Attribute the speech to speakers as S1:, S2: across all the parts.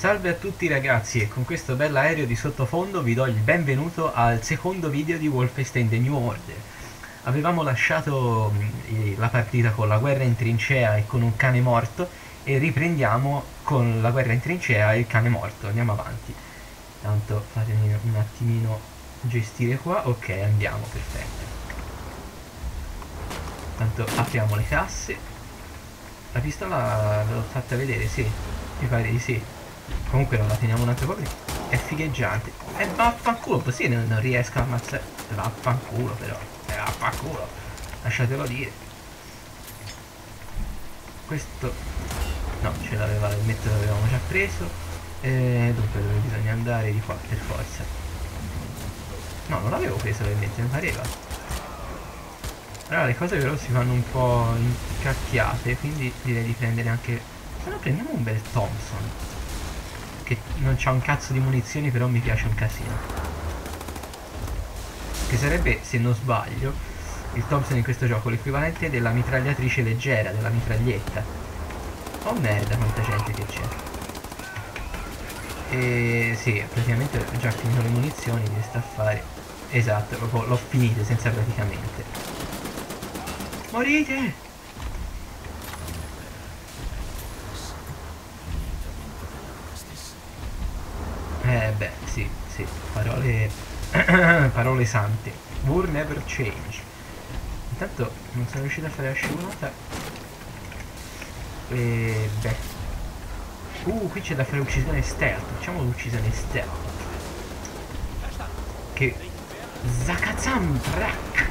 S1: Salve a tutti ragazzi e con questo bell'aereo di sottofondo vi do il benvenuto al secondo video di Wolfenstein The New Order. Avevamo lasciato mm, la partita con la guerra in trincea e con un cane morto e riprendiamo con la guerra in trincea e il cane morto, andiamo avanti. Tanto fatemi un attimino gestire qua, ok andiamo, perfetto. Tanto apriamo le casse. La pistola l'ho fatta vedere, sì, mi pare di sì. Comunque non la teniamo un altro po' perché è figheggiante. E vaffanculo, così non, non riesco a ammazzare. Vaffanculo però. E vaffanculo. Lasciatelo dire. Questo... No, ce l'aveva, il metodo l'avevamo già preso. E dunque dove bisogna andare di qua per forza. No, non l'avevo preso ovviamente, mi pareva. Allora le cose però si fanno un po' incacchiate, quindi direi di prendere anche... Se no prendiamo un bel Thompson che non c'ha un cazzo di munizioni però mi piace un casino. Che sarebbe se non sbaglio il Thompson in questo gioco l'equivalente della mitragliatrice leggera della mitraglietta. Oh merda quanta gente che c'è. E sì praticamente ho già finito le munizioni mi sta a fare. Esatto l'ho finite senza praticamente. Morite Eh beh, sì, sì, parole, parole sante. War never change. Intanto non sono riuscito a fare la scivolata. E beh. Uh, qui c'è da fare l'uccisione stealth. Facciamo l'uccisione stealth. Che... Zakazam Trak!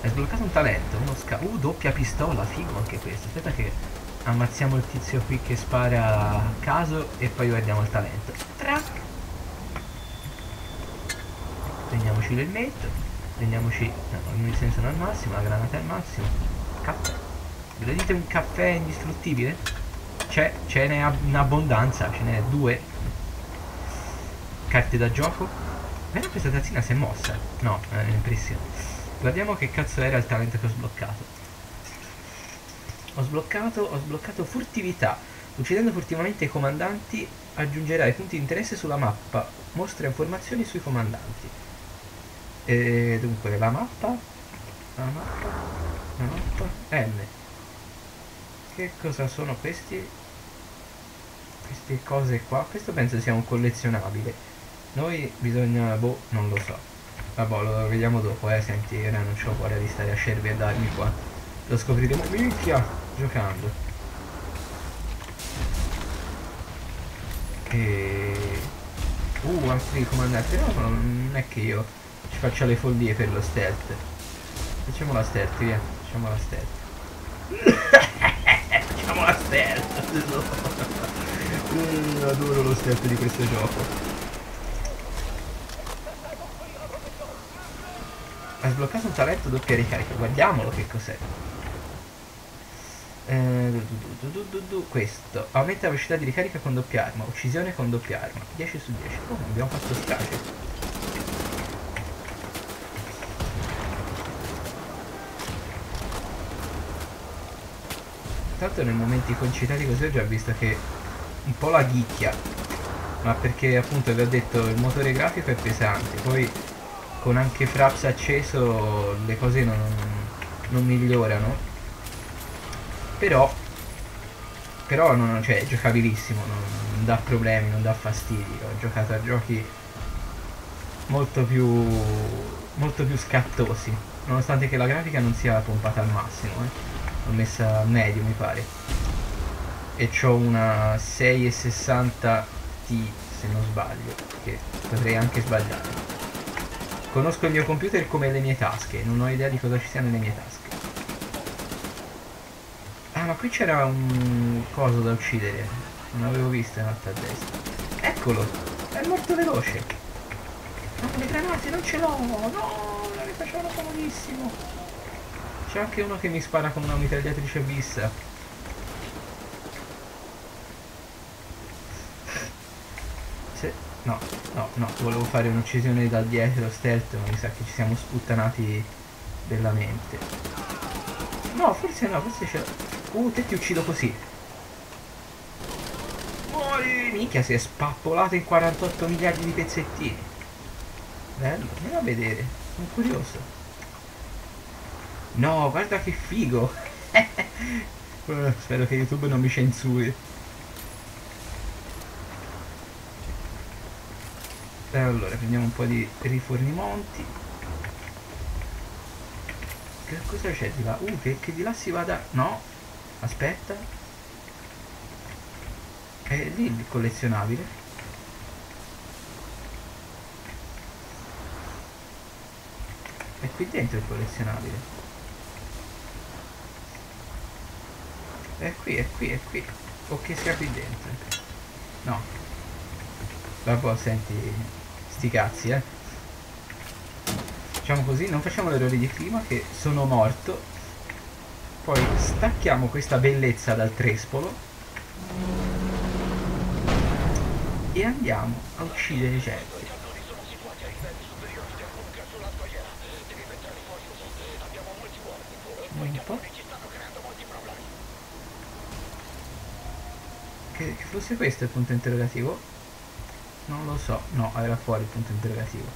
S1: Hai sbloccato un talento, uno sca... Uh, doppia pistola, figo anche questo. Aspetta che ammazziamo il tizio qui che spara a caso e poi guardiamo il talento. Trac. prendiamoci l'elmetto prendiamoci no, le munizioni sono al massimo la granata è al massimo. Caffè. Ve dite un caffè indistruttibile? c'è ce n'è in abbondanza ce n'è due carte da gioco. Vedi questa tazzina si è mossa? No è impressionante guardiamo che cazzo era il talento che ho sbloccato ho sbloccato, ho sbloccato furtività. Uccidendo furtivamente i comandanti aggiungerai punti di interesse sulla mappa. Mostra informazioni sui comandanti. E dunque la mappa. La mappa. La mappa. M. Che cosa sono questi? Queste cose qua. Questo penso sia un collezionabile. Noi bisogna. boh, non lo so. Vabbè, lo vediamo dopo, eh. Senti, ora non ho cuore di stare a scervi e darmi qua. Lo scopriremo. Minchia! Giocando. E uh altri comandanti no non è che io ci faccia le follie per lo stealth. Facciamo la stealth via. Facciamo la stealth. Facciamo la stealth mm, adoro lo stealth di questo gioco. Ha sbloccato un talento doppia ricarica. Guardiamolo che cos'è eh, questo. Aumenta la velocità di ricarica con doppia arma. Uccisione con doppia arma. 10 su 10 oh abbiamo fatto strage. Tanto nei momenti concitati così ho già visto che un po' la ghicchia ma perché appunto vi ho detto il motore grafico è pesante. Poi con anche Fraps acceso le cose non, non migliorano però però non, cioè, è giocabilissimo non, non dà problemi non dà fastidi. Ho giocato a giochi molto più molto più scattosi nonostante che la grafica non sia pompata al massimo eh. l'ho messa a medio mi pare. E ho una 660 T se non sbaglio che potrei anche sbagliare. Conosco il mio computer come le mie tasche non ho idea di cosa ci sia nelle mie tasche Ah, ma qui c'era un coso da uccidere. Non avevo visto in alto a destra. Eccolo! È morto veloce! Ma le granate non ce l'ho! No! Le facevano comodissimo! C'è anche uno che mi spara con una mitragliatrice vista. Se... No, no, no, volevo fare un'uccisione da dietro stealth, ma mi sa che ci siamo sputtanati bellamente. No, forse no, forse c'è... Uh, te ti uccido così. Muori! Minchia, si è spappolato in 48 miliardi di pezzettini. Bello, andiamo a vedere. Sono curioso. No, guarda che figo. Spero che YouTube non mi censuri. Allora, prendiamo un po' di rifornimonti. Che cosa c'è di là? Uh, che, che di là si vada... No, aspetta. È lì il collezionabile. È qui dentro il collezionabile. È qui, è qui, è qui. O che sia qui dentro. No. Vabbè, senti, sti cazzi, eh. Facciamo così, non facciamo l'errore di prima che sono morto. Poi stacchiamo questa bellezza dal trespolo e andiamo a uccidere certi. Un po'. Che, che fosse questo il punto interrogativo? Non lo so, no, era fuori il punto interrogativo.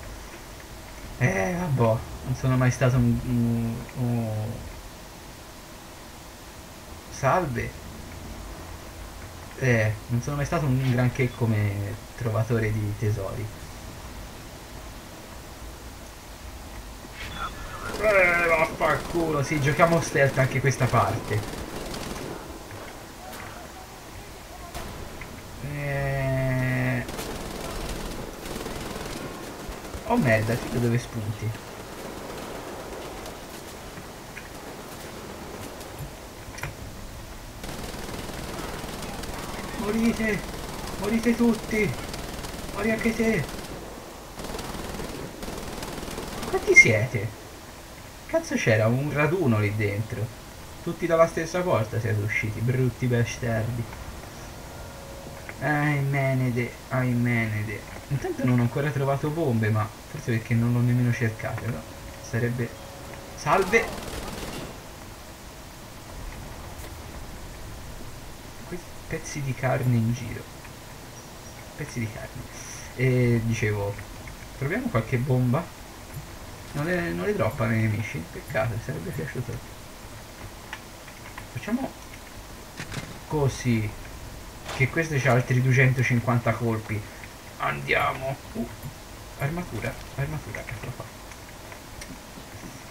S1: Eh, vabbè, non sono mai stato un... un, un... Salve. Eh, non sono mai stato un granché come trovatore di tesori. Eh, vaffanculo, sì, giochiamo stealth anche questa parte. Eh... Oh merda, da dove spunti? Morite! Morite tutti! Mori anche te! Quanti siete? Cazzo c'era un raduno lì dentro. Tutti dalla stessa porta siete usciti, brutti bastardi. Ai menede, ai menede. Intanto non ho ancora trovato bombe, ma forse perché non l'ho nemmeno cercate, no? Sarebbe... Salve! Pezzi di carne in giro. Pezzi di carne. E dicevo troviamo qualche bomba? Non le, non le droppano i nemici? Peccato sarebbe piaciuto. Facciamo così che questo c'ha altri 250 colpi. Andiamo. Uh, armatura armatura eccola qua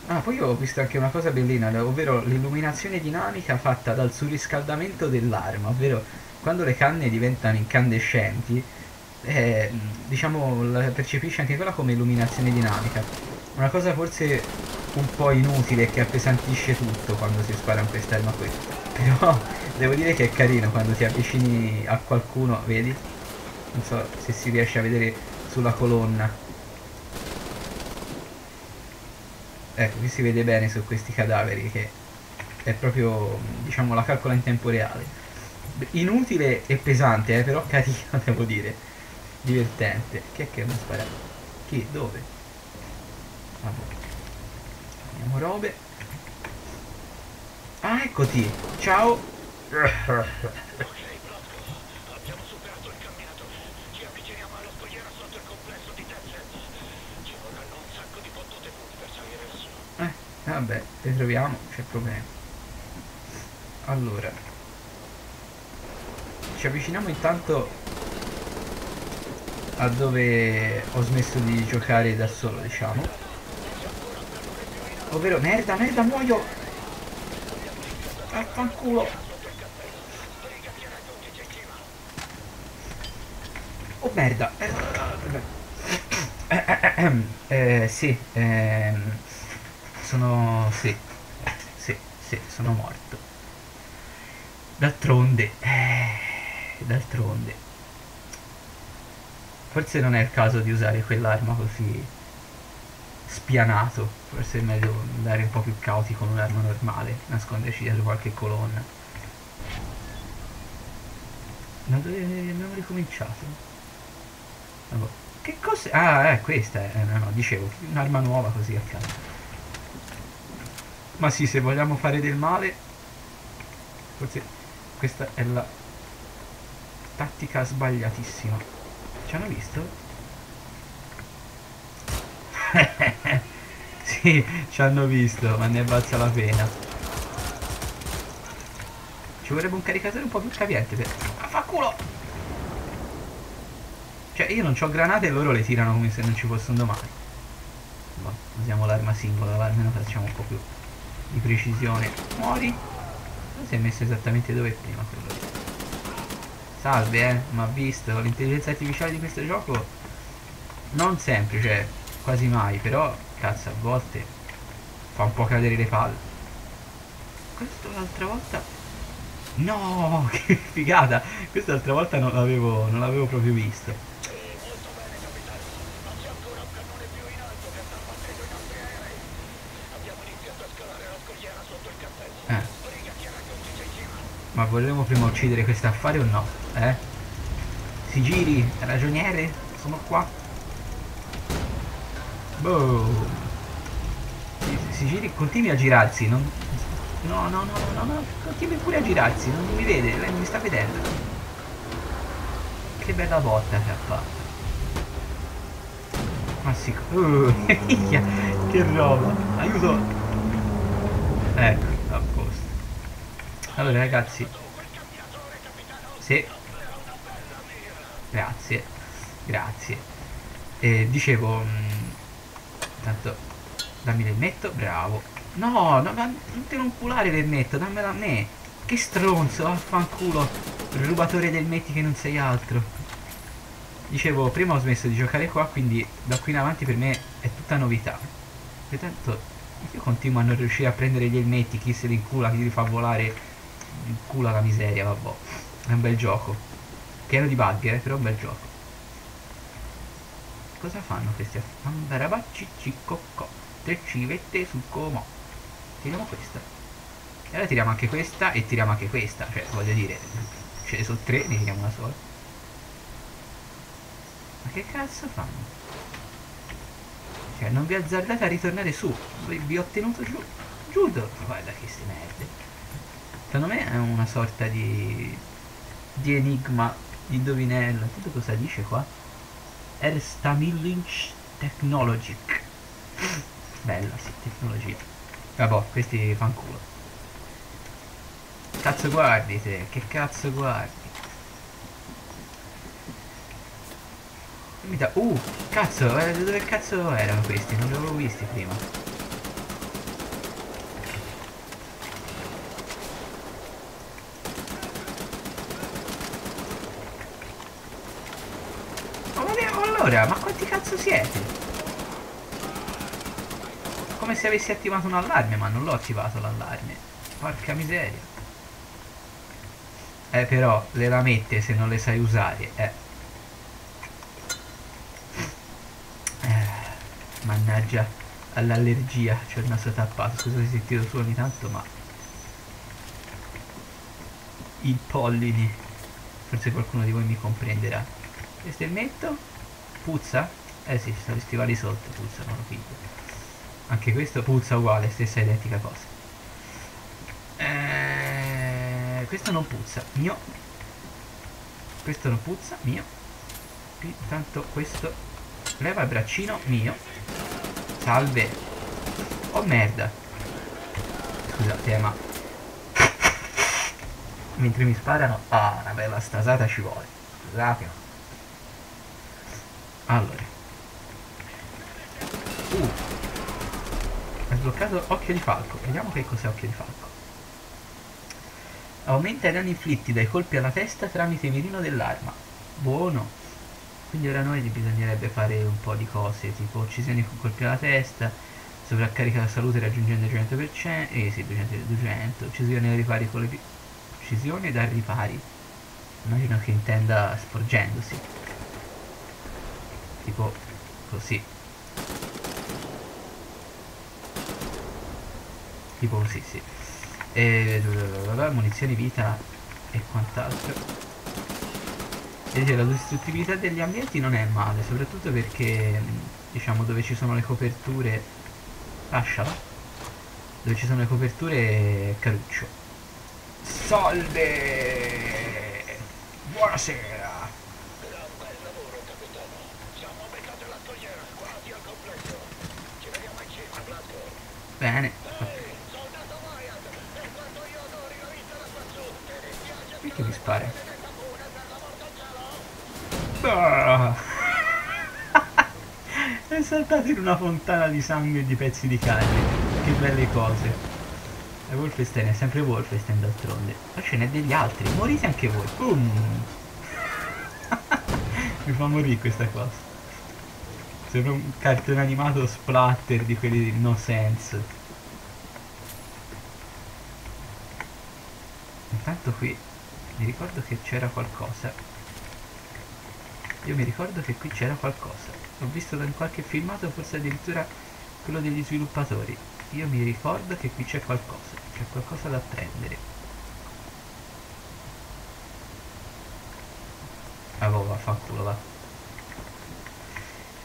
S1: Ah, poi ho visto anche una cosa bellina, ovvero l'illuminazione dinamica fatta dal surriscaldamento dell'arma, ovvero quando le canne diventano incandescenti, eh, diciamo, percepisce anche quella come illuminazione dinamica. Una cosa forse un po' inutile che appesantisce tutto quando si spara in quest'arma qui. Però devo dire che è carino quando ti avvicini a qualcuno, vedi? Non so se si riesce a vedere sulla colonna ecco qui si vede bene su questi cadaveri che è proprio diciamo la calcola in tempo reale. Inutile e pesante eh, però carino devo dire. Divertente. Chi è che mi ha sparato? chi? dove? vabbè. Andiamo robe. Ah eccoti. Ciao vabbè le troviamo c'è problema. Allora. Ci avviciniamo intanto a dove ho smesso di giocare da solo diciamo. Ovvero merda merda muoio! Affanculo oh merda! Eh, eh, eh, eh sì ehm sono... sì, sì, sì, sono morto. D'altronde, eh, d'altronde. Forse non è il caso di usare quell'arma così spianato, forse è meglio andare un po' più cauti con un'arma normale, nasconderci dietro qualche colonna. Ma dove abbiamo ricominciato? Che cos'è? Ah, è questa, eh, no, no, dicevo, un'arma nuova così a caso. Ma sì, se vogliamo fare del male, forse questa è la Tattica sbagliatissima. Ci hanno visto? sì, ci hanno visto, ma ne valsa la pena. Ci vorrebbe un caricatore un po' più capiente per... Ah, fa culo! Cioè, io non ho granate e loro le tirano come se non ci fosse un domani. Boh, usiamo l'arma singola, almeno facciamo un po' più di precisione. Muori! Si è messo esattamente dove prima quello lì. Salve, eh, ma visto, l'intelligenza artificiale di questo gioco non sempre, cioè quasi mai, però cazzo a volte fa un po' cadere le palle. Questo l'altra volta... No, che figata! Questa l'altra volta non l'avevo, non l'avevo proprio visto. Ma prima uccidere questo affare o no? Eh? Si giri, ragioniere? Sono qua. Boh. Si giri, continui a girarsi, non... No, no, no, no, no, continui pure a girarsi, non mi vede, lei non mi sta vedendo. Che bella botta che ha fatto. Ma sì, uh, che roba, aiuto. Ecco. Allora ragazzi. Sì Grazie. Grazie. Eh, Dicevo mh, mm, Dammi l'elmetto Bravo. No, no non te non culare l'elmetto Dammelo a me. Che stronzo Vaffanculo Rubatore del metti che non sei altro. Dicevo Prima ho smesso di giocare qua Quindi da qui in avanti per me È tutta novità. Pertanto Io continuo a non riuscire a prendere gli elmetti Chi se li incula Chi li fa volare il culo alla miseria, vabbè. È un bel gioco. Pieno di bug, eh, però è un bel gioco. Cosa fanno questi? Ambarabacci ciccocco. Tre civette sul como. Tiriamo questa. E ora tiriamo anche questa e tiriamo anche questa. Cioè, voglio dire, ce ne sono tre, ne tiriamo una sola. Ma che cazzo fanno? Cioè, non vi azzardate a ritornare su. Vi ho tenuto giù. Giù. Guarda che si merde. Secondo me è una sorta di, di enigma, di indovinello. Sentite cosa dice qua? Erstamillinch Technologic. Bella, sì, tecnologia. Vabbè, questi fanculo. Cazzo guardi te, che cazzo guardi? Uh, cazzo, eh, dove cazzo erano questi? Non li avevo visti prima. Allora, ma quanti cazzo siete? Come se avessi attivato un allarme, ma non l'ho attivato l'allarme. Porca miseria. Eh però, le lamette se non le sai usare, eh. eh mannaggia all'allergia, c'ho il naso tappato, scusa se tiro su ogni tanto, ma... I pollini. Forse qualcuno di voi mi comprenderà. Questo è il metto? Puzza? Eh sì, sono gli stivali sotto, puzza, non lo figlio. Anche questo puzza uguale, stessa identica cosa. Eh, questo non puzza, mio. Questo non puzza, mio. Intanto questo leva il braccino, mio. Salve. Oh merda. Scusate, ma... Mentre mi sparano... Ah, una bella stasata ci vuole. Scusate, ma... Allora. Uh. È sbloccato Occhio di Falco. Vediamo che cos'è Occhio di Falco. Aumenta i danni inflitti dai colpi alla testa tramite mirino dell'arma. Buono. Quindi ora noi bisognerebbe fare un po' di cose, tipo uccisioni con colpi alla testa, sovraccarica la salute raggiungendo il 200%, eh sì, 200, 200, uccisione dai ripari con le... uccisione dai ripari. Immagino che intenda sporgendosi tipo così. Tipo così sì. E munizioni vita e quant'altro. Vedete la distruttibilità degli ambienti non è male soprattutto perché diciamo dove ci sono le coperture lasciala. Dove ci sono le coperture caruccio. Buona Buonasera. Bene. Perché mi spari? Ah. È saltato in una fontana di sangue e di pezzi di carne. Che belle cose. E Wolfenstein è sempre Wolfenstein d'altronde. Ma ce n'è degli altri. Morite anche voi. Boom. mi fa morire questa cosa. Sembra un cartone animato splatter di quelli di no sense. Intanto qui mi ricordo che c'era qualcosa. Io mi ricordo che qui c'era qualcosa. L'ho visto in qualche filmato, forse addirittura quello degli sviluppatori. Io mi ricordo che qui c'è qualcosa. C'è qualcosa da prendere. Ah, boh, vaffanculo, va.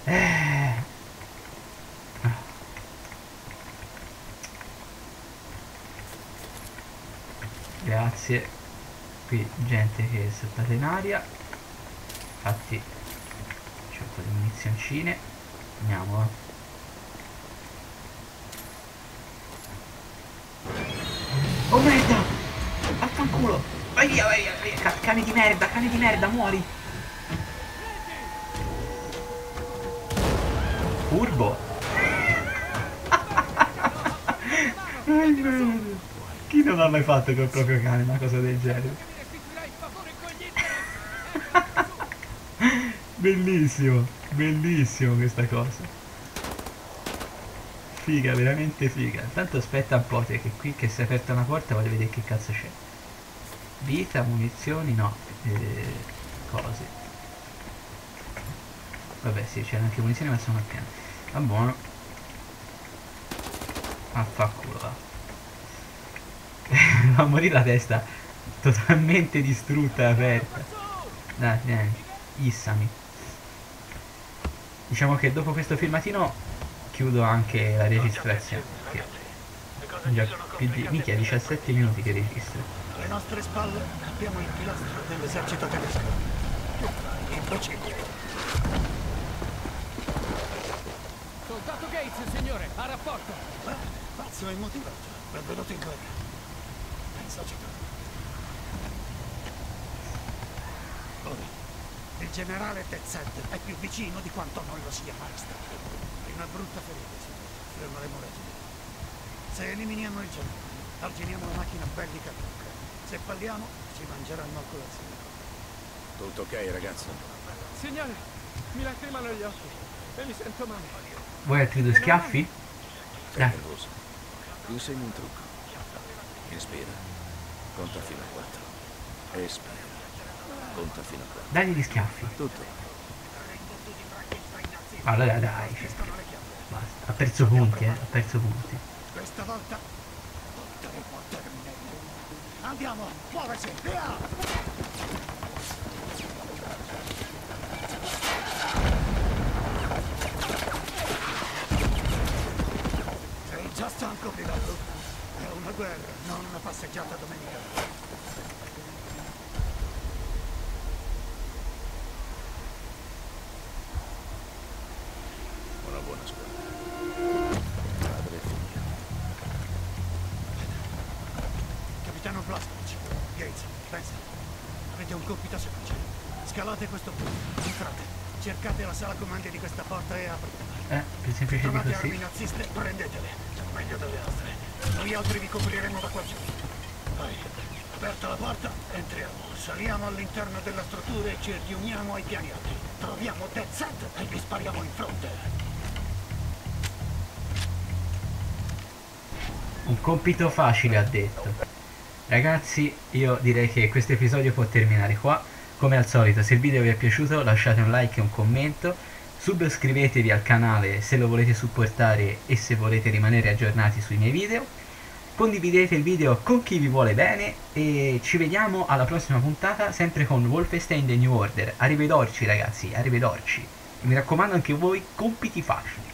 S1: Eh. Grazie. Qui gente che è saltata in aria. Infatti c'è un po' di munizioncine. Andiamo. Oh merda! Affanculo! Vai via, vai via, vai via! Cane di merda, cane di merda, muori! Furbo! Chi non ha mai fatto col proprio cane una cosa del genere? bellissimo, bellissimo questa cosa. Figa, veramente figa. Tanto aspetta un po' che qui che si è aperta una porta voglio vedere che cazzo c'è. Vita, munizioni, no. Eh, cose. Vabbè sì, c'erano anche munizioni ma sono a pieno. Va buono. Affanculo va. Va a morire la testa totalmente distrutta e aperta. Dai, vieni. Issami. Diciamo che dopo questo filmatino chiudo anche la registrazione. Che già più di... Mica 17 minuti che registro.
S2: Alle nostre spalle abbiamo il pilastro dell'esercito tedesco. Procedura.
S3: Soldato Gates, signore, a rapporto.
S2: Ah, pazzo e motivato. Benvenuto in guerra. Tu. Ora, il generale Tezzet è più vicino di quanto non lo sia mai stato. È una brutta ferita, signore. Fermeremo regime. Se eliminiamo il generale, arginiamo la macchina bellica turca. Se falliamo, ci mangeranno a colazione.
S4: Tutto ok, ragazzo?
S3: Signore, mi lacrimano gli occhi e mi sento male.
S1: Vuoi altri due schiaffi?
S4: Sei
S1: Dai.
S4: nervoso. Ti insegno un trucco. Inspira. Conta fino a 4. Espira. Conta fino a 4.
S1: Dagli gli schiaffi.
S4: Tutto.
S1: Allora dai. cioè, Basta. Ha perso punti, eh. Ha perso punti.
S2: Questa volta porteremo a termine. Andiamo, muovesi, via! Sei già stanco, Pilato? Una guerra, non una passeggiata domenicale.
S4: Una buona squadra. Padre e figlio.
S2: Capitano Blaskovich, Gates, pensa. Avete un compito semplice. Scalate questo punto, entrate, cercate la sala comandi di questa porta e apritela.
S1: Eh, più semplice di
S2: Trovate armi
S1: così.
S2: naziste, prendetele. Meglio delle altre. Noi altri vi copriremo da qua giù. Poi, aperta la porta, entriamo. Saliamo all'interno della struttura e ci riuniamo ai piani alti. Troviamo Dead Set e gli spariamo in fronte.
S1: Un compito facile ha detto. Ragazzi, io direi che questo episodio può terminare qua. Come al solito, se il video vi è piaciuto lasciate un like e un commento. Subscrivetevi al canale se lo volete supportare e se volete rimanere aggiornati sui miei video. Condividete il video con chi vi vuole bene e ci vediamo alla prossima puntata sempre con Wolfenstein The New Order. Arrivederci ragazzi, arrivederci. E mi raccomando anche voi compiti facili.